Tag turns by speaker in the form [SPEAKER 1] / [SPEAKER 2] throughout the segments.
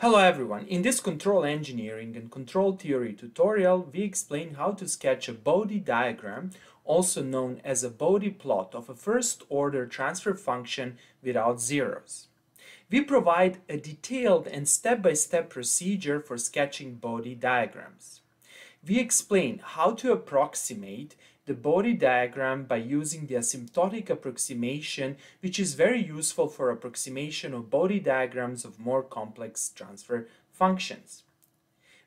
[SPEAKER 1] Hello everyone, in this control engineering and control theory tutorial we explain how to sketch a Bode diagram, also known as a Bode plot of a first order transfer function without zeros. We provide a detailed and step-by-step -step procedure for sketching Bode diagrams. We explain how to approximate the Bode diagram by using the asymptotic approximation, which is very useful for approximation of Bode diagrams of more complex transfer functions.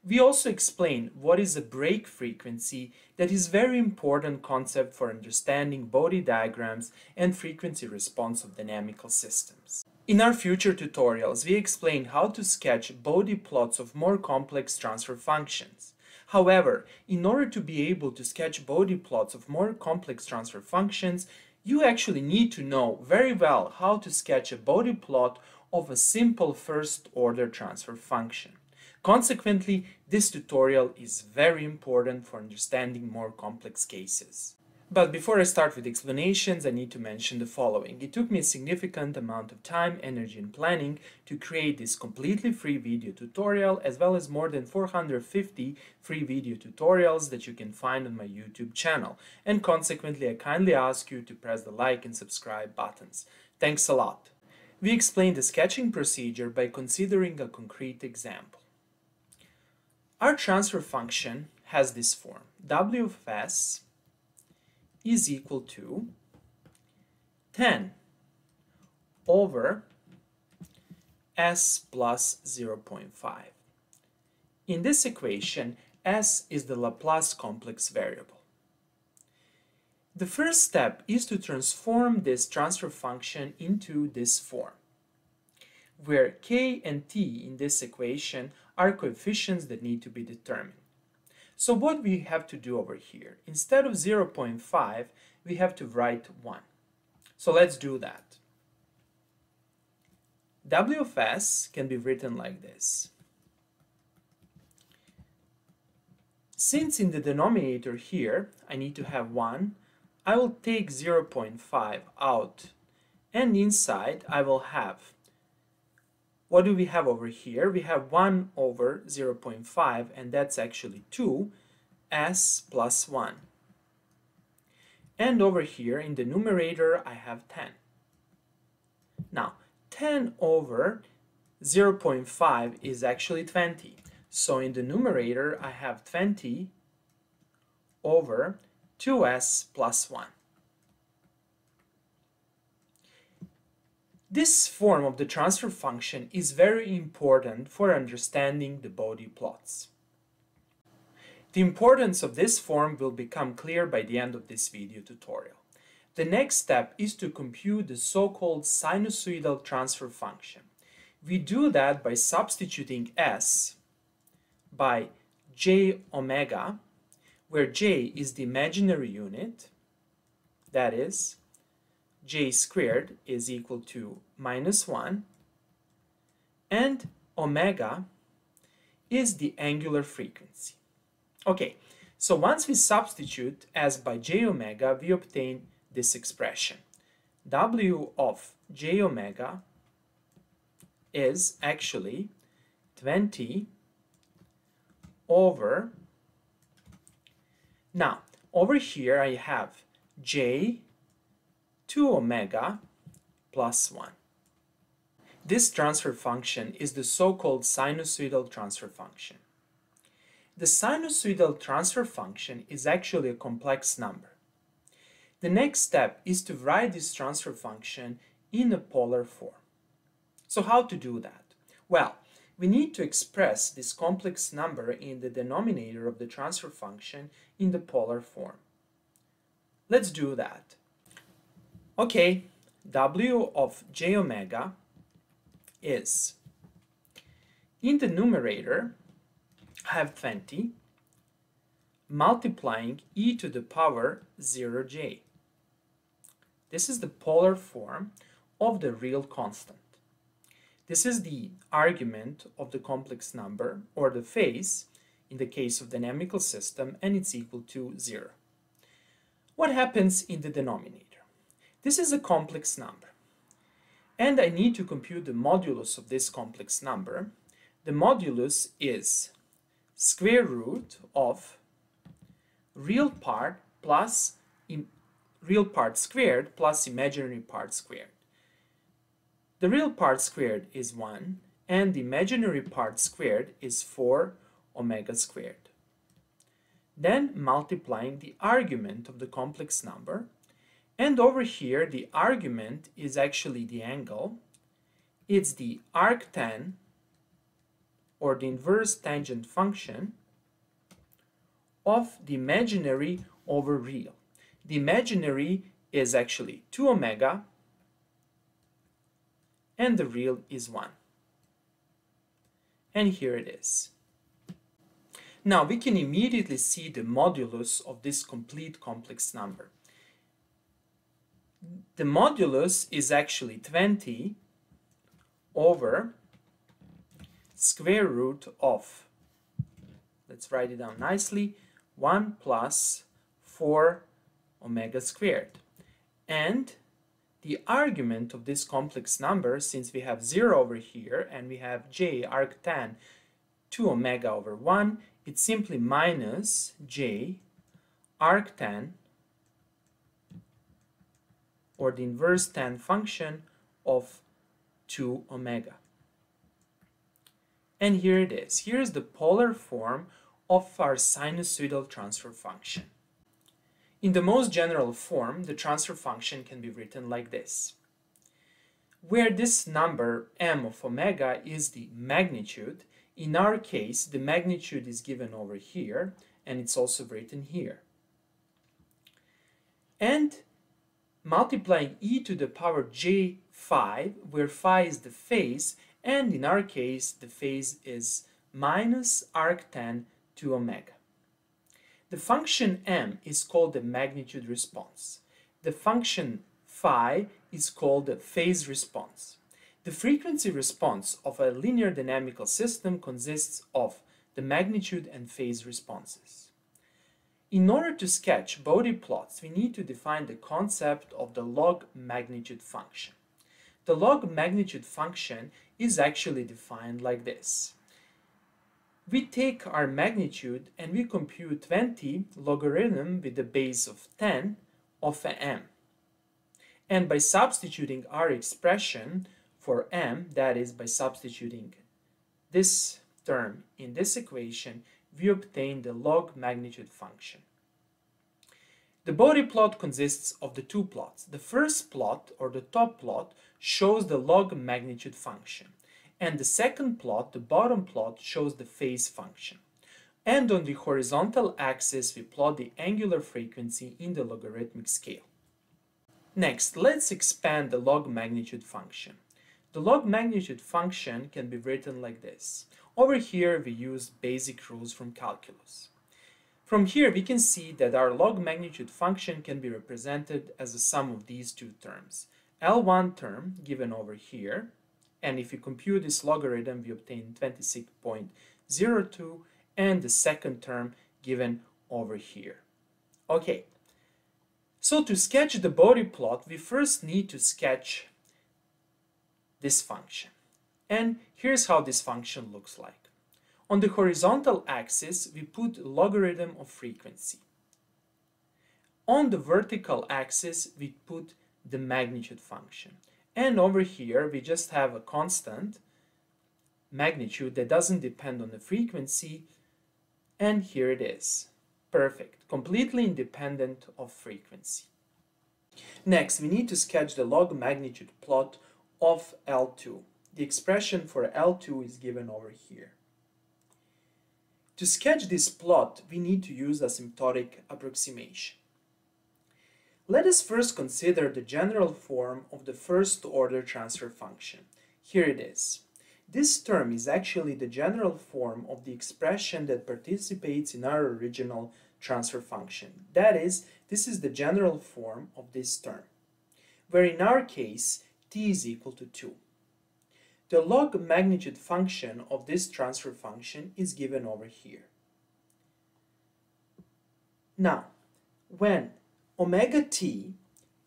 [SPEAKER 1] We also explain what is a break frequency that is very important concept for understanding Bode diagrams and frequency response of dynamical systems. In our future tutorials, we explain how to sketch Bode plots of more complex transfer functions. However, in order to be able to sketch Bode plots of more complex transfer functions, you actually need to know very well how to sketch a Bode plot of a simple first-order transfer function. Consequently, this tutorial is very important for understanding more complex cases. But before I start with explanations, I need to mention the following. It took me a significant amount of time, energy and planning to create this completely free video tutorial as well as more than 450 free video tutorials that you can find on my YouTube channel. And consequently, I kindly ask you to press the like and subscribe buttons. Thanks a lot. We explain the sketching procedure by considering a concrete example. Our transfer function has this form. W of s is equal to 10 over s plus 0.5. In this equation, s is the Laplace complex variable. The first step is to transform this transfer function into this form, where k and t in this equation are coefficients that need to be determined. So what we have to do over here, instead of 0.5, we have to write 1. So let's do that. W of s can be written like this. Since in the denominator here I need to have 1, I will take 0.5 out and inside I will have what do we have over here? We have 1 over 0.5, and that's actually 2, s plus 1. And over here, in the numerator, I have 10. Now, 10 over 0.5 is actually 20. So in the numerator, I have 20 over 2s plus 1. This form of the transfer function is very important for understanding the Bode plots. The importance of this form will become clear by the end of this video tutorial. The next step is to compute the so-called sinusoidal transfer function. We do that by substituting s by j omega, where j is the imaginary unit, that is, j squared is equal to minus 1 and omega is the angular frequency. Okay, so once we substitute s by j omega, we obtain this expression. W of j omega is actually 20 over, now over here I have j 2 omega plus 1. This transfer function is the so-called sinusoidal transfer function. The sinusoidal transfer function is actually a complex number. The next step is to write this transfer function in a polar form. So how to do that? Well, we need to express this complex number in the denominator of the transfer function in the polar form. Let's do that. Okay, W of j omega is in the numerator I have 20 multiplying e to the power 0j. This is the polar form of the real constant. This is the argument of the complex number or the phase in the case of dynamical system and it's equal to 0. What happens in the denominator? This is a complex number. And I need to compute the modulus of this complex number. the modulus is square root of real part plus real part squared plus imaginary part squared. The real part squared is 1 and the imaginary part squared is 4 omega squared. Then multiplying the argument of the complex number and over here the argument is actually the angle. It's the arctan or the inverse tangent function of the imaginary over real. The imaginary is actually 2 omega and the real is 1. And here it is. Now we can immediately see the modulus of this complete complex number. The modulus is actually 20 over square root of, let's write it down nicely, 1 plus 4 omega squared. And the argument of this complex number, since we have 0 over here and we have j arc arctan 2 omega over 1, it's simply minus j arc arctan or the inverse tan function of 2 omega. And here it is. Here's the polar form of our sinusoidal transfer function. In the most general form, the transfer function can be written like this. Where this number m of omega is the magnitude, in our case, the magnitude is given over here, and it's also written here. And multiplying e to the power j phi, where phi is the phase, and in our case, the phase is minus arctan to omega. The function m is called the magnitude response. The function phi is called the phase response. The frequency response of a linear dynamical system consists of the magnitude and phase responses. In order to sketch Bode plots, we need to define the concept of the log magnitude function. The log magnitude function is actually defined like this. We take our magnitude and we compute 20 logarithm with the base of 10 of m. And by substituting our expression, for m, that is by substituting this term in this equation, we obtain the log magnitude function. The Bode plot consists of the two plots. The first plot, or the top plot, shows the log magnitude function. And the second plot, the bottom plot, shows the phase function. And on the horizontal axis, we plot the angular frequency in the logarithmic scale. Next, let's expand the log magnitude function. The log magnitude function can be written like this. Over here we use basic rules from calculus. From here we can see that our log magnitude function can be represented as a sum of these two terms. L1 term given over here, and if you compute this logarithm we obtain 26.02, and the second term given over here. Okay, so to sketch the Bode plot we first need to sketch this function. And here's how this function looks like. On the horizontal axis, we put logarithm of frequency. On the vertical axis, we put the magnitude function. And over here, we just have a constant magnitude that doesn't depend on the frequency. And here it is. Perfect. Completely independent of frequency. Next, we need to sketch the log magnitude plot of L2. The expression for L2 is given over here. To sketch this plot, we need to use asymptotic approximation. Let us first consider the general form of the first order transfer function. Here it is. This term is actually the general form of the expression that participates in our original transfer function. That is, this is the general form of this term, where in our case, t is equal to 2. The log magnitude function of this transfer function is given over here. Now, when omega t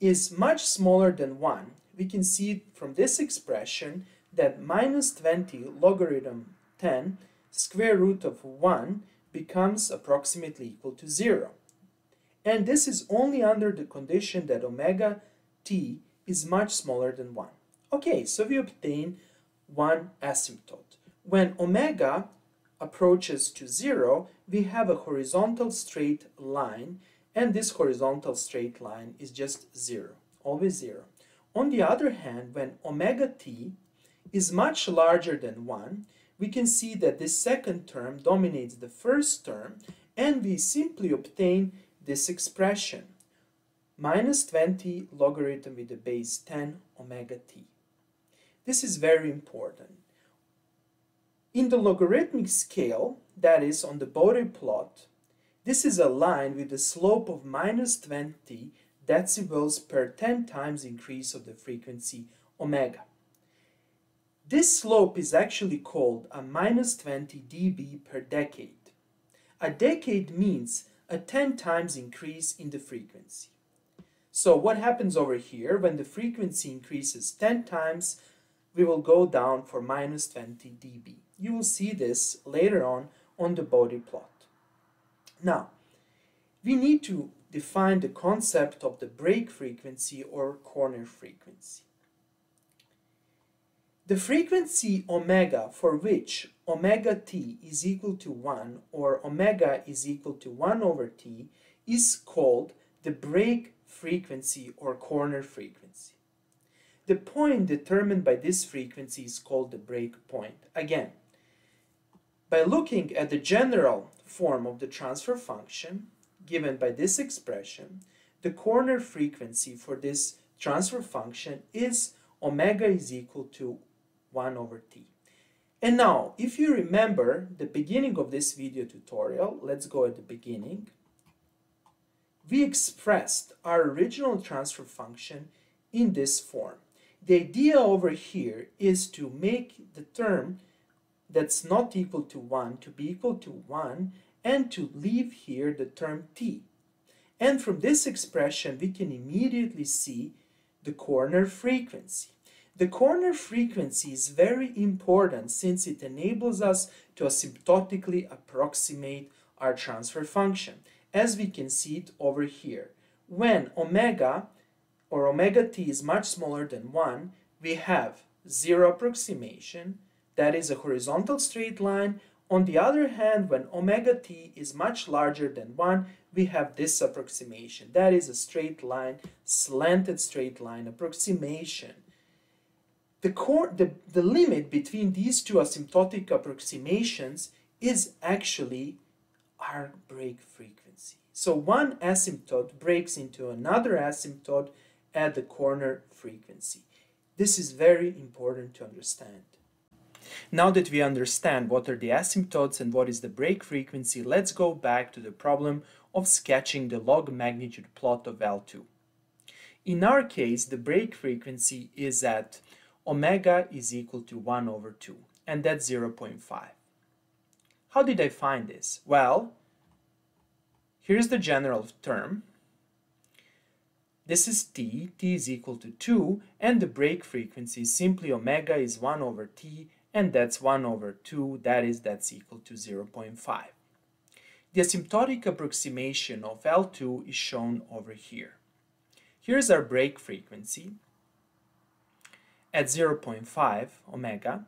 [SPEAKER 1] is much smaller than 1, we can see from this expression that minus 20 logarithm 10, square root of 1 becomes approximately equal to 0. And this is only under the condition that omega t is much smaller than 1. Okay, so we obtain one asymptote. When omega approaches to 0, we have a horizontal straight line, and this horizontal straight line is just 0, always 0. On the other hand, when omega t is much larger than 1, we can see that this second term dominates the first term, and we simply obtain this expression, minus 20 logarithm with the base 10 omega t. This is very important. In the logarithmic scale, that is on the Bode plot, this is a line with a slope of minus 20 decibels per 10 times increase of the frequency omega. This slope is actually called a minus 20 dB per decade. A decade means a 10 times increase in the frequency. So what happens over here when the frequency increases 10 times, we will go down for minus 20 dB. You will see this later on on the Bode plot. Now, we need to define the concept of the break frequency or corner frequency. The frequency omega for which omega t is equal to 1 or omega is equal to 1 over t is called the break frequency or corner frequency. The point determined by this frequency is called the break point. Again, by looking at the general form of the transfer function given by this expression, the corner frequency for this transfer function is omega is equal to 1 over t. And now, if you remember the beginning of this video tutorial, let's go at the beginning, we expressed our original transfer function in this form. The idea over here is to make the term that's not equal to 1 to be equal to 1 and to leave here the term t. And from this expression we can immediately see the corner frequency. The corner frequency is very important since it enables us to asymptotically approximate our transfer function, as we can see it over here. When omega or omega t is much smaller than 1, we have zero approximation, that is a horizontal straight line. On the other hand, when omega t is much larger than 1, we have this approximation. That is a straight line, slanted straight line approximation. The, core, the, the limit between these two asymptotic approximations is actually our break frequency. So one asymptote breaks into another asymptote at the corner frequency. This is very important to understand. Now that we understand what are the asymptotes and what is the break frequency, let's go back to the problem of sketching the log magnitude plot of L2. In our case, the break frequency is at omega is equal to 1 over 2, and that's 0.5. How did I find this? Well, here's the general term. This is t, t is equal to 2, and the break frequency is simply omega is 1 over t and that's 1 over 2, that is, that's equal to 0.5. The asymptotic approximation of L2 is shown over here. Here's our break frequency at 0.5 omega.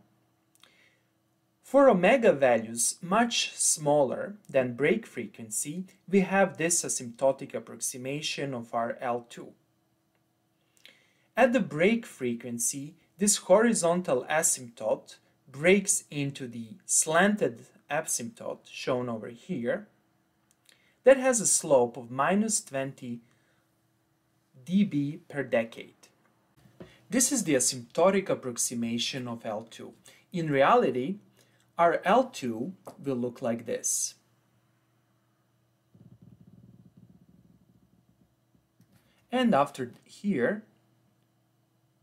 [SPEAKER 1] For omega values much smaller than break frequency, we have this asymptotic approximation of our L2. At the break frequency, this horizontal asymptote breaks into the slanted asymptote shown over here that has a slope of minus 20 dB per decade. This is the asymptotic approximation of L2. In reality, our L2 will look like this. And after here,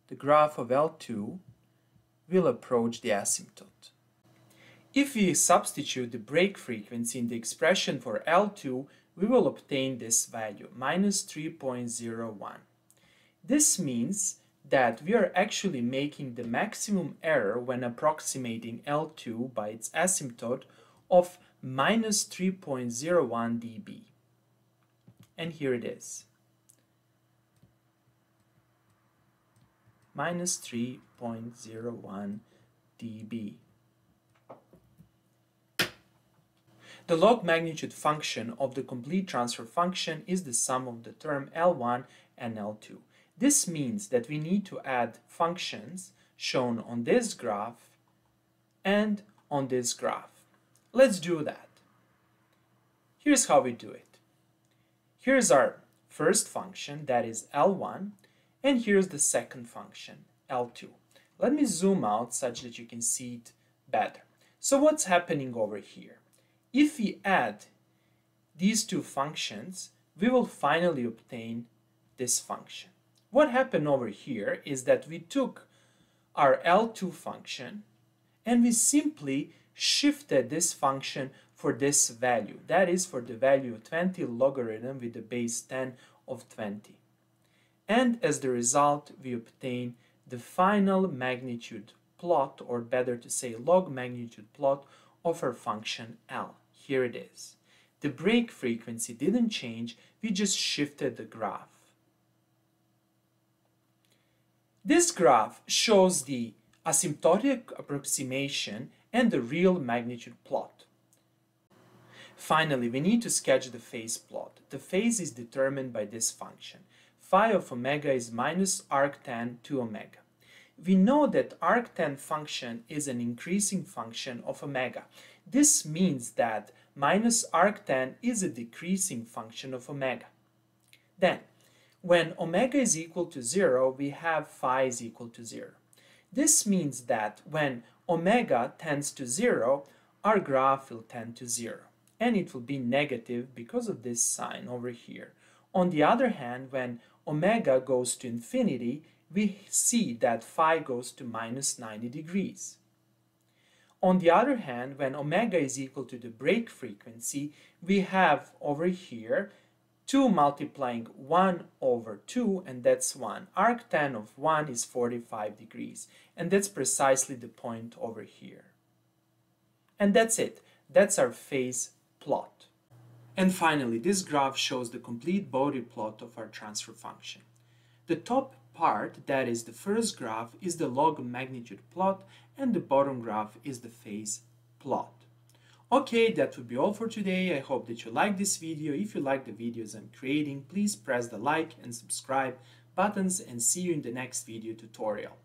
[SPEAKER 1] the graph of L2 will approach the asymptote. If we substitute the break frequency in the expression for L2, we will obtain this value, minus 3.01. This means that we are actually making the maximum error when approximating L2 by its asymptote of minus 3.01 dB. And here it is. Minus 3.01 dB. The log magnitude function of the complete transfer function is the sum of the term L1 and L2. This means that we need to add functions shown on this graph and on this graph. Let's do that. Here's how we do it. Here's our first function, that is L1, and here's the second function, L2. Let me zoom out such that you can see it better. So what's happening over here? If we add these two functions, we will finally obtain this function. What happened over here is that we took our L2 function and we simply shifted this function for this value. That is for the value of 20 logarithm with the base 10 of 20. And as the result, we obtain the final magnitude plot, or better to say log magnitude plot of our function L. Here it is. The break frequency didn't change, we just shifted the graph. This graph shows the asymptotic approximation and the real magnitude plot. Finally, we need to sketch the phase plot. The phase is determined by this function. Phi of omega is minus arctan 2 omega. We know that arctan function is an increasing function of omega. This means that minus arctan is a decreasing function of omega. Then, when omega is equal to 0, we have phi is equal to 0. This means that when omega tends to 0, our graph will tend to 0. And it will be negative because of this sign over here. On the other hand, when omega goes to infinity, we see that phi goes to minus 90 degrees. On the other hand, when omega is equal to the break frequency, we have over here 2 multiplying 1 over 2, and that's 1. Arctan of 1 is 45 degrees, and that's precisely the point over here. And that's it. That's our phase plot. And finally, this graph shows the complete Bode plot of our transfer function. The top part, that is the first graph, is the log magnitude plot, and the bottom graph is the phase plot. Okay, that would be all for today. I hope that you like this video. If you like the videos I'm creating, please press the like and subscribe buttons and see you in the next video tutorial.